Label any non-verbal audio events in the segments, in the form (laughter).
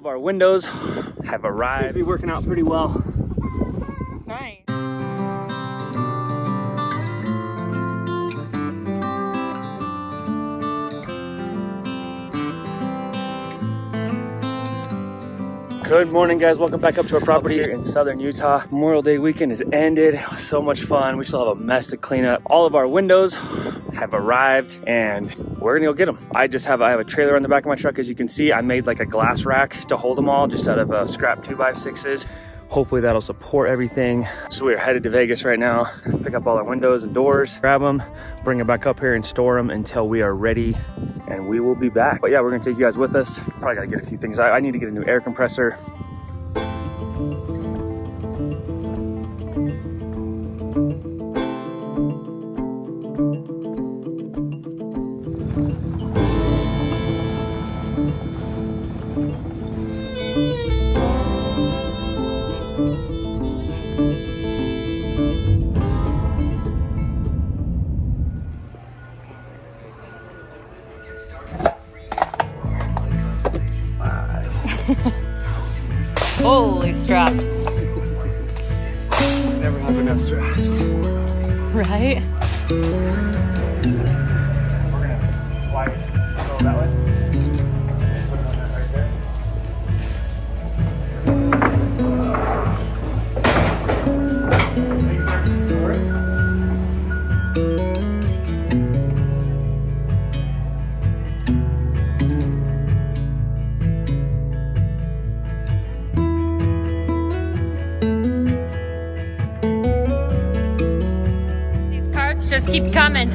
of our windows have arrived. Seems to be working out pretty well. Nice. Good morning guys, welcome back up to our property here in Southern Utah. Memorial Day weekend is ended, so much fun. We still have a mess to clean up. All of our windows have arrived and we're gonna go get them. I just have, I have a trailer on the back of my truck. As you can see, I made like a glass rack to hold them all just out of uh, scrap two by sixes. Hopefully that'll support everything. So we're headed to Vegas right now, pick up all our windows and doors, grab them, bring them back up here and store them until we are ready and we will be back. But yeah, we're gonna take you guys with us. Probably gotta get a few things. I, I need to get a new air compressor. (laughs) Holy straps. Never have enough straps. Right? Keep coming.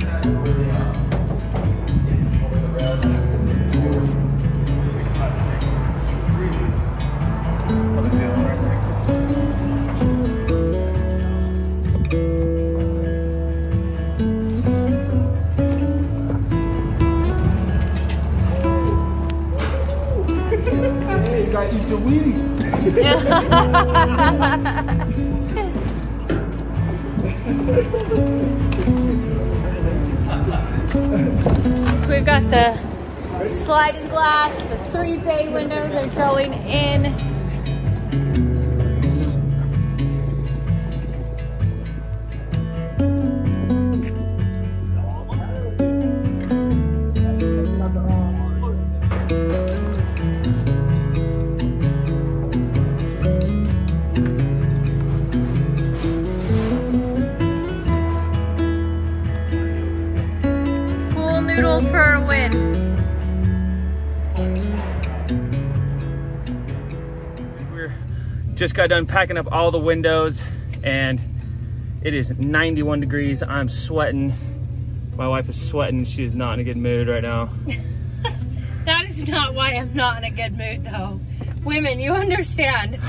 Gotta eat your Wheaties. (laughs) We've got the sliding glass, the three bay windows are going in. Noodles for a win. We're just got done packing up all the windows and it is 91 degrees. I'm sweating. My wife is sweating. She is not in a good mood right now. (laughs) That is not why I'm not in a good mood though. Women, you understand.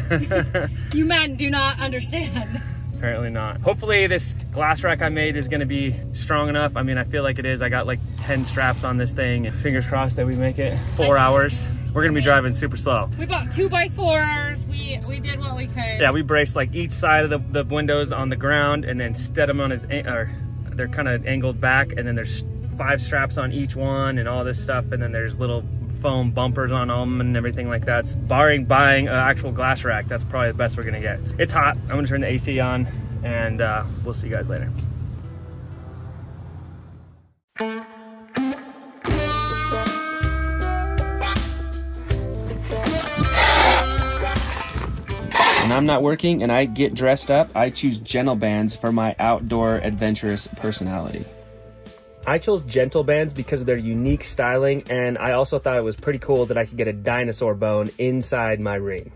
(laughs) (laughs) you men do not understand. Apparently not. Hopefully this glass rack I made is gonna be strong enough. I mean, I feel like it is. I got like 10 straps on this thing. Fingers crossed that we make it four hours. We're gonna be driving super slow. We bought two by fours. We we did what we could. Yeah, we braced like each side of the, the windows on the ground and then set them on his, or they're kind of angled back and then there's five straps on each one and all this stuff. And then there's little foam bumpers on them and everything like that. Barring buying an actual glass rack, that's probably the best we're gonna get. It's hot. I'm gonna turn the AC on and uh, we'll see you guys later. When I'm not working and I get dressed up, I choose Gentlebands for my outdoor adventurous personality. I chose Gentlebands because of their unique styling, and I also thought it was pretty cool that I could get a dinosaur bone inside my ring.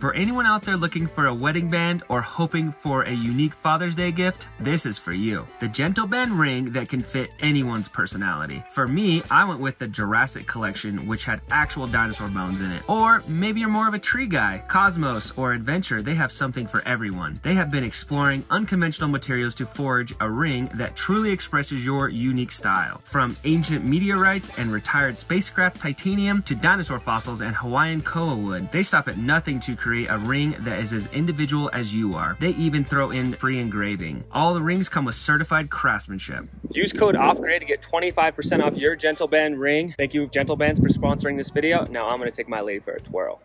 For anyone out there looking for a wedding band or hoping for a unique Father's Day gift, this is for you. The Gentleband ring that can fit anyone's personality. For me, I went with the Jurassic collection, which had actual dinosaur bones in it. Or maybe you're more of a tree guy. Cosmos or Adventure, they have something for everyone. They have been exploring unconventional materials to forge a ring that truly expresses your unique style. From ancient meteorites and retired spacecraft titanium to dinosaur fossils and Hawaiian koa wood, they stop at nothing to create create a ring that is as individual as you are. They even throw in free engraving. All the rings come with certified craftsmanship. Use code OFFGRID to get 25% off your Gentleband ring. Thank you, Gentlebands, for sponsoring this video. Now I'm gonna take my lady for a twirl.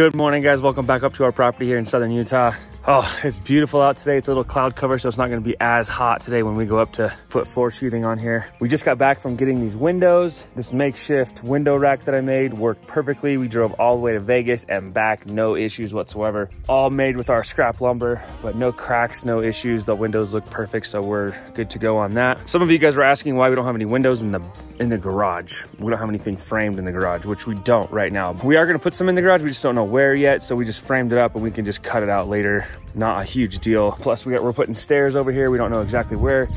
Good morning, guys. Welcome back up to our property here in southern Utah. Oh, it's beautiful out today. It's a little cloud cover, so it's not gonna be as hot today when we go up to put floor sheathing on here. We just got back from getting these windows. This makeshift window rack that I made worked perfectly. We drove all the way to Vegas and back, no issues whatsoever. All made with our scrap lumber, but no cracks, no issues. The windows look perfect, so we're good to go on that. Some of you guys were asking why we don't have any windows in the in the garage. We don't have anything framed in the garage, which we don't right now. We are gonna put some in the garage, we just don't know where yet, so we just framed it up and we can just cut it out later not a huge deal. Plus we got, we're putting stairs over here. We don't know exactly where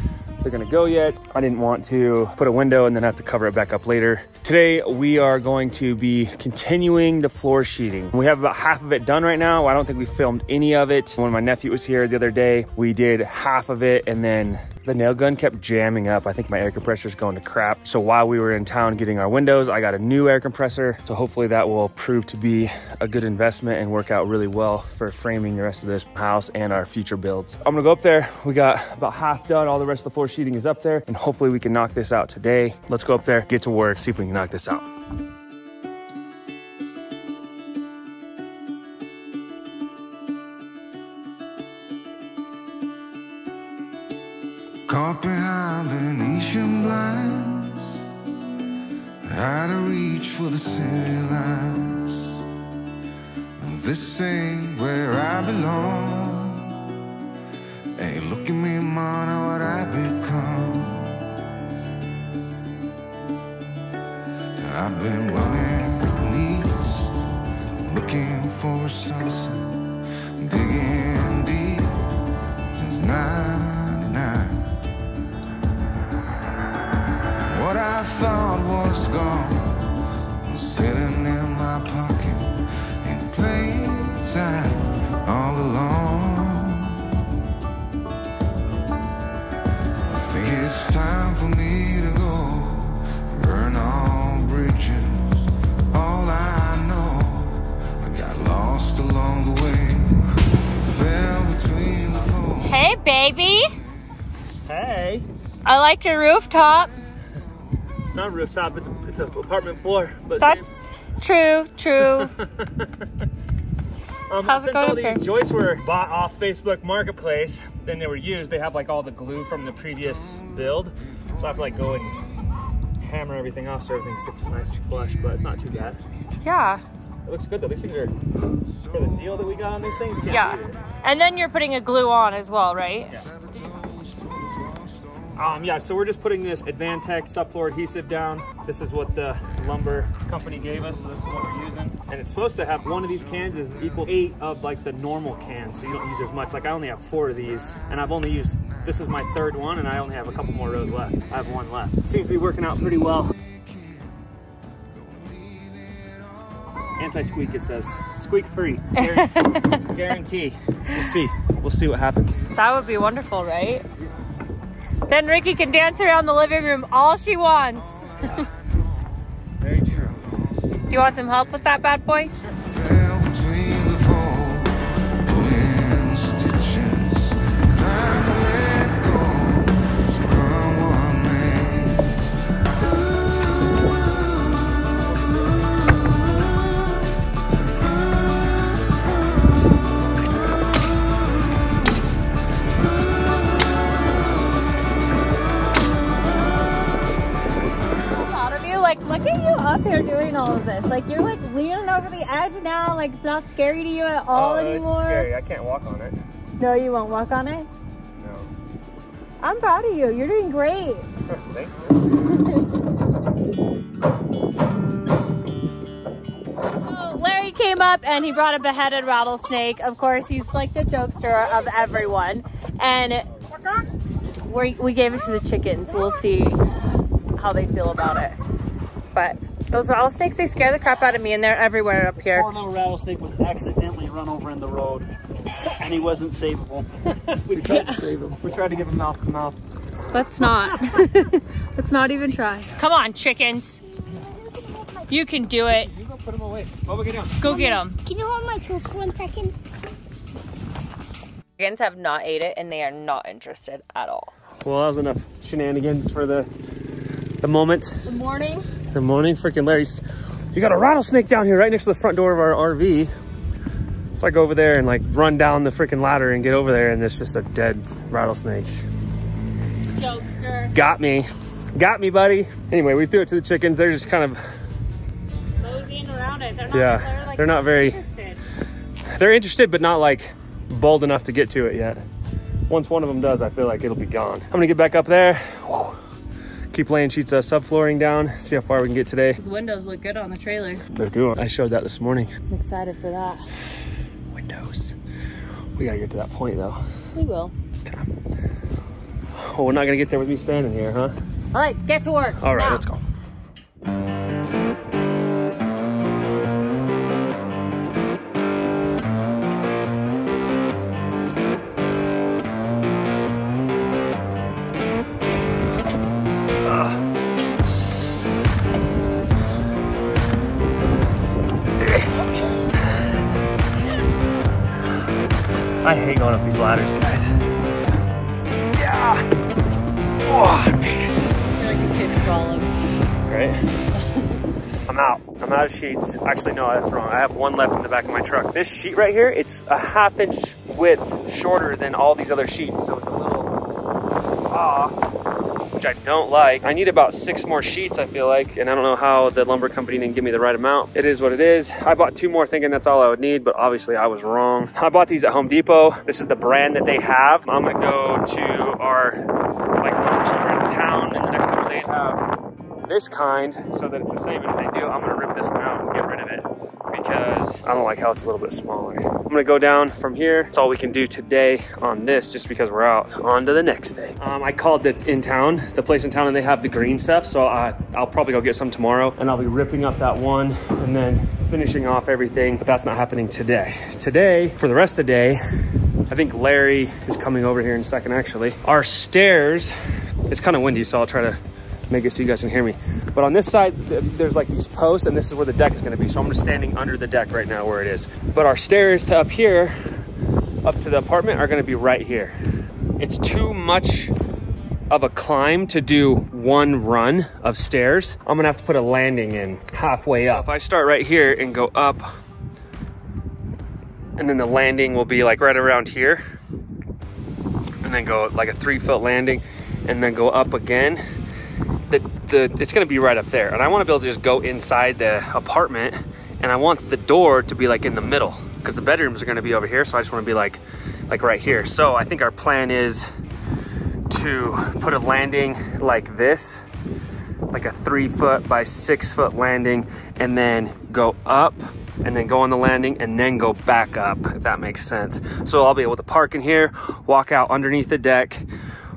they're gonna go yet. I didn't want to put a window and then have to cover it back up later. Today, we are going to be continuing the floor sheeting. We have about half of it done right now. I don't think we filmed any of it. When my nephew was here the other day, we did half of it and then the nail gun kept jamming up. I think my air compressor is going to crap. So while we were in town getting our windows, I got a new air compressor. So hopefully that will prove to be a good investment and work out really well for framing the rest of this house and our future builds. I'm gonna go up there. We got about half done. All the rest of the floor sheeting is up there and hopefully we can knock this out today. Let's go up there, get to work, see if we can knock this out. Out of reach for the city lights This ain't where I belong. Hey, look at me, man, what I've become. I've been running east Looking for a sunset Digging deep. Since 99 thought was gone was sitting in my pocket in plain sight all along. I think it's time for me to go burn all bridges. All I know, I got lost along the way, fell between the. Hey, baby. Hey, I like your rooftop. It's not a rooftop, it's, a, it's an apartment floor. But That's true, true. (laughs) Um, How's it since going all these joists were bought off Facebook Marketplace, then they were used, they have like all the glue from the previous build. So I have to like go and hammer everything off so everything sits nice and flush, but it's not too bad. yeah, It looks good though. These things are, for the deal that we got on these things, yeah. And then you're putting a glue on as well, right? Um, yeah, so we're just putting this Advantech subfloor adhesive down. This is what the lumber company gave us, so this is what we're using. And it's supposed to have one of these cans is equal eight of like the normal cans, so you don't use as much. Like I only have four of these, and I've only used, this is my third one, and I only have a couple more rows left. I have one left. Seems to be working out pretty well. Anti-squeak, it says. Squeak free. (laughs) Guarantee. Guarantee. We'll see. We'll see what happens. That would be wonderful, right? Then Ricky can dance around the living room all she wants. Very true. Do you want some help with that bad boy? fell all of this. Like, you're like leaning over the edge now. Like, it's not scary to you at all oh, anymore. it's scary. I can't walk on it. No, you won't walk on it. No. I'm proud of you. You're doing great. (laughs) Thank you. Oh, Larry Larry came up and he brought a beheaded rattlesnake. Of course, he's like the jokester of everyone. And we we gave it to the chickens. We'll see how they feel about it. But those rattlesnakes, they scare the crap out of me and they're everywhere up here. Poor little rattlesnake was accidentally run over in the road and he wasn't savable. (laughs) we tried to save him. We tried to give him mouth to mouth. Let's not. (laughs) Let's not even try. Come on, chickens. You can do it. You go put him away. Bubba, get down. Go get them. Can you hold my tool for one second? Chickens have not ate it and they are not interested at all. Well, that was enough shenanigans for the the moment. Good morning. The morning, freaking Larry's. You got a rattlesnake down here right next to the front door of our RV. So I go over there and like run down the freaking ladder and get over there and it's just a dead rattlesnake. Jokester. Got me. Got me, buddy. Anyway, we threw it to the chickens. They're just kind of, Moseying around it. They're not, Yeah, they're, like, they're not very- interested. they're interested, but not like bold enough to get to it yet. Once one of them does, I feel like it'll be gone. I'm gonna get back up there. Whew. Keep laying sheets of subflooring down, see how far we can get today. The windows look good on the trailer. They're doing. I showed that this morning. I'm excited for that. Windows. We gotta get to that point though. We will. Oh, we're not gonna get there with me standing here, huh? All right, get to work. All right, now. let's go. These ladders, guys. Yeah. Oh, I made it. You're like a kid crawling. right? (laughs) I'm out. I'm out of sheets. Actually, no, that's wrong. I have one left in the back of my truck. This sheet right here, it's a half inch width shorter than all these other sheets. So it's a little off, which I don't like. I need about six more sheets, I feel like. And I don't know how the lumber company didn't give me the right amount. It is what it is. I bought two more thinking that's all I would need, but obviously I was wrong. I bought these at Home Depot. This is the brand that they have. I'm gonna go to our like lumber store in town in the next couple days. Have this kind so that it's the same. And if they do, I'm gonna rip this one out and get rid of it because I don't like how it's a little bit smaller. Gonna go down from here. That's all we can do today on this just because we're out. On to the next thing. Um, I called it in town, the place in town, and they have the green stuff. So I, I'll probably go get some tomorrow and I'll be ripping up that one and then finishing off everything, but that's not happening today. Today, for the rest of the day, I think Larry is coming over here in a second actually. Our stairs, it's kind of windy, so I'll try to make it so you guys can hear me. But on this side, there's like these posts and this is where the deck is gonna be. So I'm just standing under the deck right now where it is. But our stairs to up here, up to the apartment are gonna be right here. It's too much of a climb to do one run of stairs. I'm gonna have to put a landing in halfway up. if I start right here and go up, and then the landing will be like right around here, and then go like a three foot landing, and then go up again, the, the it's gonna be right up there. And I wanna be able to just go inside the apartment, and I want the door to be like in the middle, because the bedrooms are gonna be over here, so I just wanna be like, like right here. So I think our plan is to put a landing like this, like a three foot by six foot landing, and then go up and then go on the landing and then go back up, if that makes sense. So I'll be able to park in here, walk out underneath the deck,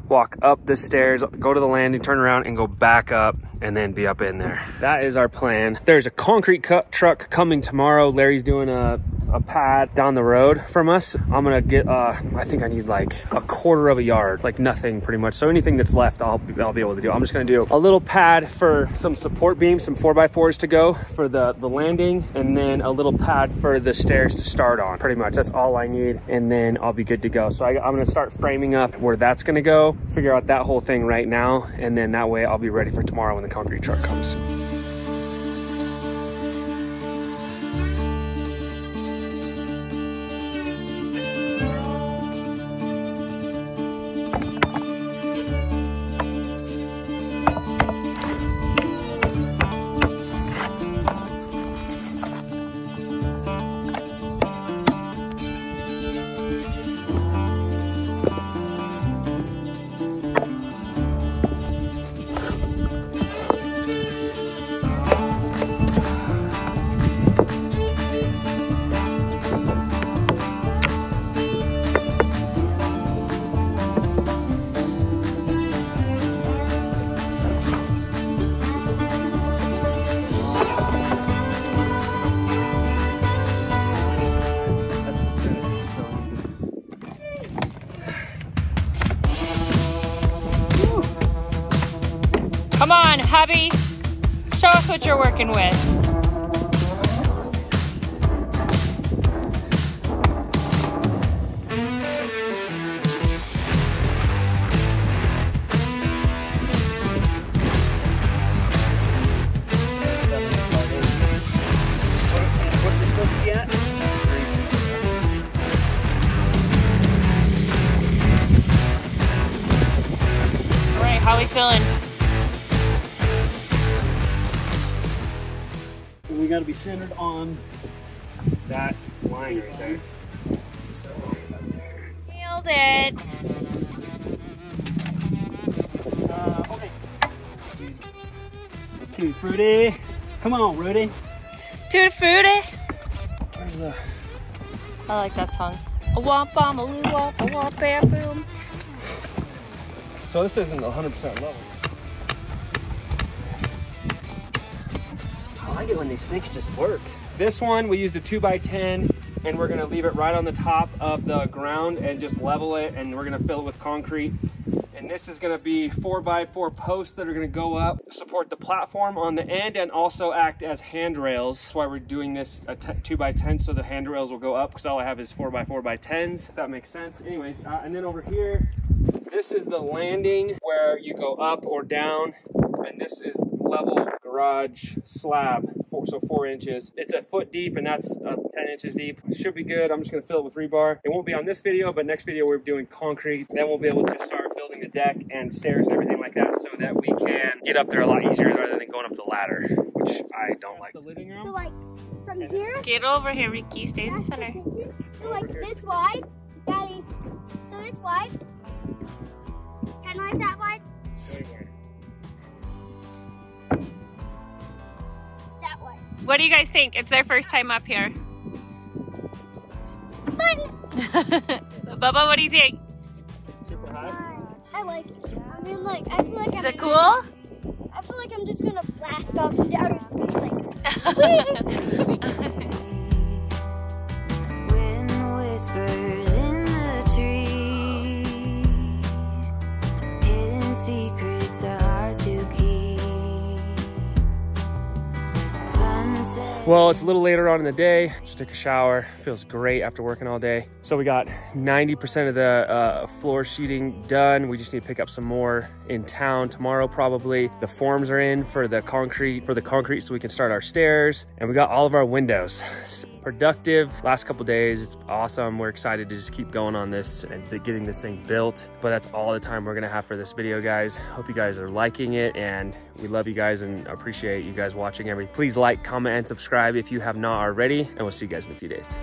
walk up the stairs, go to the landing, turn around and go back up and then be up in there. That is our plan. There's a concrete truck coming tomorrow. Larry's doing a, a pad down the road from us. I'm gonna get, uh, I think I need like a quarter of a yard, like nothing pretty much. So anything that's left, I'll, I'll be able to do. I'm just gonna do a little pad for some support beams, some four by fours to go for the, the landing, and then a little pad for the stairs to start on. Pretty much, that's all I need. And then I'll be good to go. So I, I'm gonna start framing up where that's gonna go, figure out that whole thing right now. And then that way I'll be ready for tomorrow when the concrete truck comes. Come on, hubby. Show us what you're working with. Be centered on that line right there. Nailed it. Uh, okay. Okay, Fruity. Come on, Rudy. Tutti frutti. Where's the... I like that song. A womp bomb, a loo womp, a womp bam boom. So this isn't 100% level. Like it when these things just work. This one, we used a 2x10 and we're gonna leave it right on the top of the ground and just level it and we're gonna fill it with concrete. And this is gonna be four by four posts that are gonna go up, support the platform on the end and also act as handrails. That's why we're doing this two by 10 so the handrails will go up because all I have is four by four by 10s, if that makes sense. Anyways, uh, and then over here, this is the landing where you go up or down and this is level garage slab four, so four inches it's a foot deep and that's uh, 10 inches deep should be good i'm just going to fill it with rebar it won't be on this video but next video we're doing concrete then we'll be able to start building the deck and stairs and everything like that so that we can get up there a lot easier rather than going up the ladder which i don't like the living room. So room like from here, Get over here, Ricky. Stay in the center. so like this wide, Daddy. So this wide. Kind of like that wide. What do you guys think? It's their first time up here. Fun. (laughs) Bubba, what do you think? super high I like it. I mean, like I feel like Is I'm it cool? I feel like I'm just gonna blast off into outer space like. (laughs) (laughs) Wind whispers Well, it's a little later on in the day. Just took a shower. Feels great after working all day. So we got 90% of the uh, floor sheeting done. We just need to pick up some more in town tomorrow probably. The forms are in for the concrete, for the concrete so we can start our stairs. And we got all of our windows. Productive last couple days. It's awesome. We're excited to just keep going on this and getting this thing built. But that's all the time we're gonna have for this video, guys. Hope you guys are liking it and we love you guys and appreciate you guys watching everything. Please like, comment, and subscribe if you have not already. And we'll see you guys in a few days.